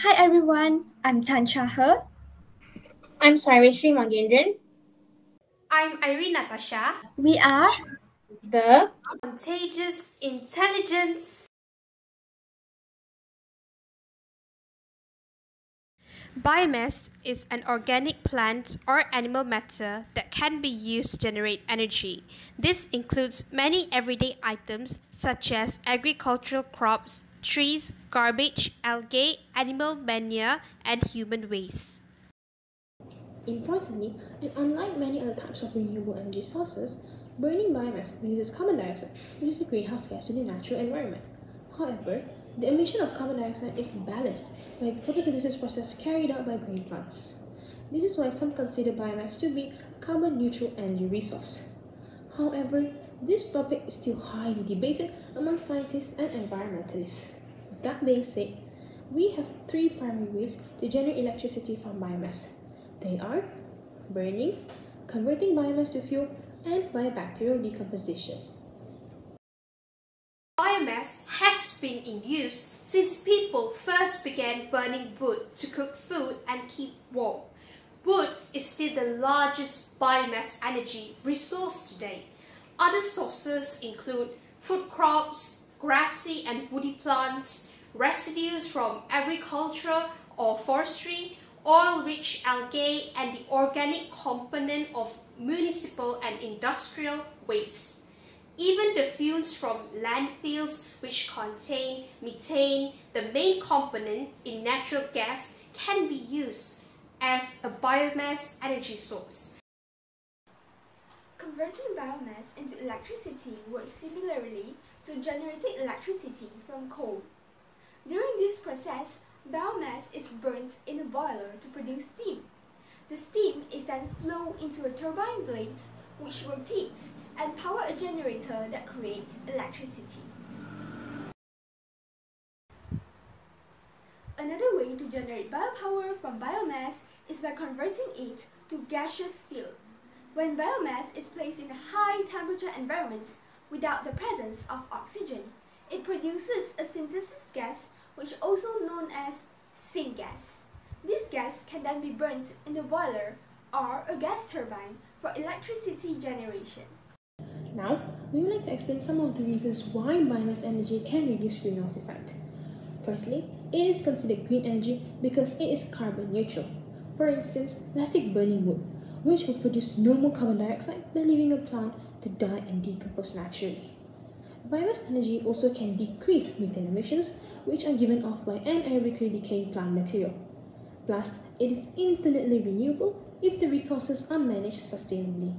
Hi everyone, I'm Tan Chaher. I'm Sarveshri Magendran. I'm Irene Natasha. We are The Contagious Intelligence. Biomass is an organic plant or animal matter that can be used to generate energy. This includes many everyday items such as agricultural crops, trees, garbage, algae, animal manure, and human waste. Importantly, and unlike many other types of renewable energy sources, burning biomass releases carbon dioxide, which is a greenhouse gas to the natural environment. However, the emission of carbon dioxide is balanced by the photosynthesis process carried out by green plants. This is why some consider biomass to be a carbon neutral energy resource. However, this topic is still highly debated among scientists and environmentalists. With that being said, we have three primary ways to generate electricity from biomass. They are burning, converting biomass to fuel, and biobacterial decomposition. Biomass has been in use since people first began burning wood to cook food and keep warm. Wood is still the largest biomass energy resource today. Other sources include food crops, grassy and woody plants, residues from agriculture or forestry, oil-rich algae, and the organic component of municipal and industrial waste. Even the fumes from landfills which contain methane, the main component in natural gas, can be used as a biomass energy source. Converting biomass into electricity works similarly to generating electricity from coal. During this process, biomass is burnt in a boiler to produce steam. The steam is then flown into a turbine blades which rotates and power a generator that creates electricity. Another way to generate biopower from biomass is by converting it to gaseous fuel. When biomass is placed in a high temperature environment without the presence of oxygen, it produces a synthesis gas which is also known as syngas. This gas can then be burnt in the boiler or a gas turbine for electricity generation. Now, we would like to explain some of the reasons why biomass energy can reduce greenhouse effect. Firstly, it is considered green energy because it is carbon neutral. For instance, let's burning wood, which will produce no more carbon dioxide than leaving a plant to die and decompose naturally. Biomass energy also can decrease methane emissions, which are given off by anaerobically decaying plant material. Plus, it is infinitely renewable if the resources are managed sustainably.